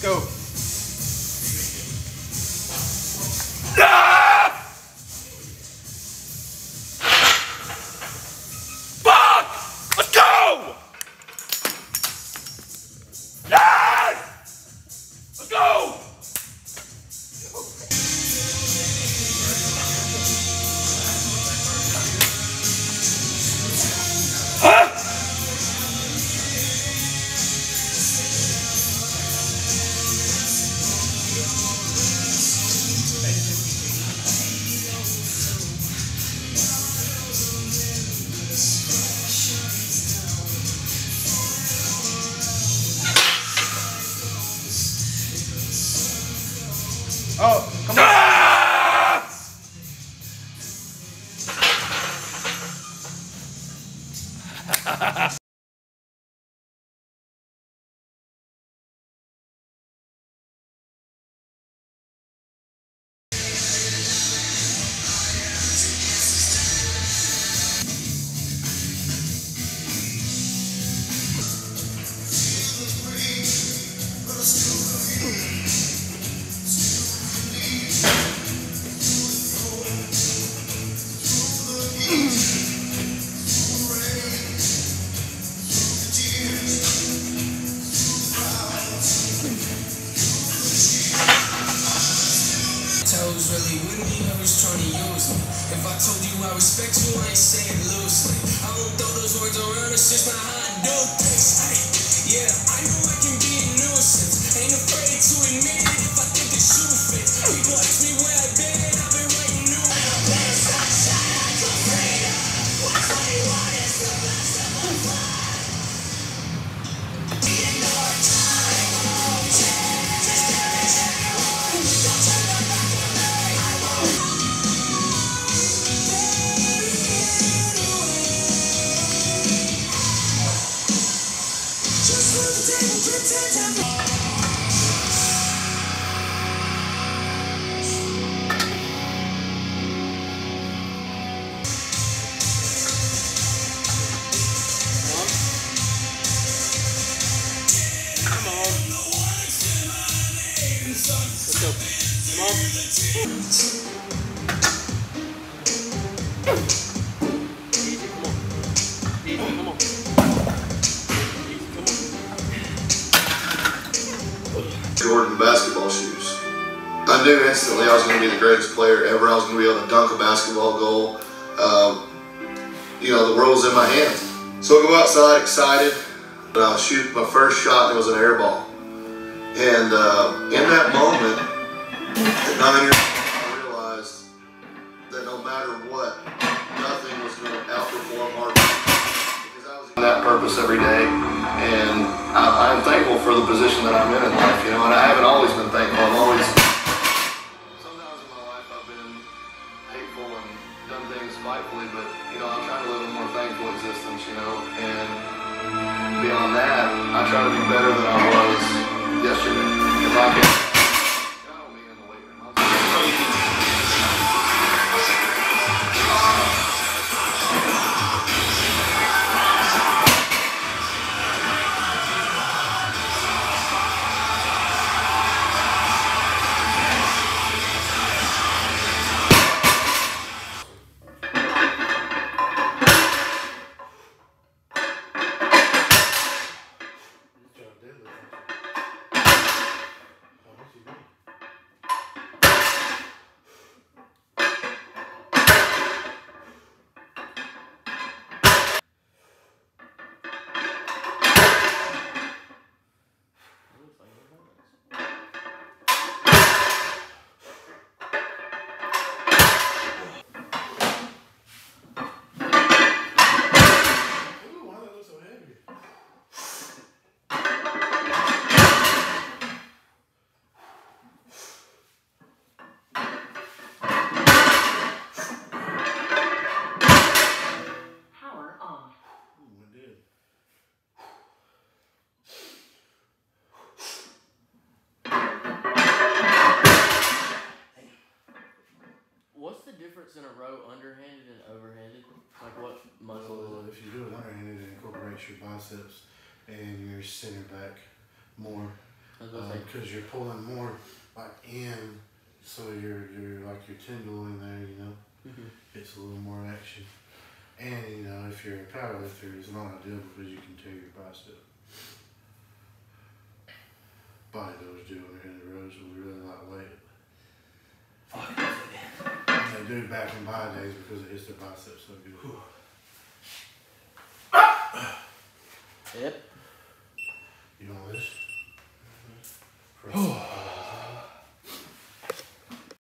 Let's go. Oh. Toes really windy, I was trying to use me. If I told you I respect you, I ain't saying loosely. I won't throw those words around, it's just not how I do things. Hey, yeah, I know I can Jordan basketball shoes. I knew instantly I was going to be the greatest player ever. I was going to be able to dunk a basketball goal. Um, you know, the world's in my hands. So I go outside excited, and I'll shoot my first shot, and it was an air ball. And uh, in that moment, at nine years old, I realized that no matter what, nothing was going to outperform hard work. Because I was on that purpose every day, and I, I'm thankful for the position that I'm in in life. You know, and I haven't always been thankful. I've always. Sometimes in my life I've been hateful and done things spitefully, but you know I'm trying to live a more thankful existence. You know, and beyond that, I try to be better than I was yesterday. If I can. Difference in a row underhanded and overhanded? Like what muscle Well, is it? if you do it underhanded, it incorporates your biceps and your center back more because you're pulling more like in, so you're you're like your tenderloin there, you know, Mhm. gets a little more action. And you know, if you're a powerlifter, it's not ideal because you can tear your bicep. Bodybuilders do underhanded rows when they're really lightweight. And they do it back in my days because it hits their biceps so good. Yep. You want this? For,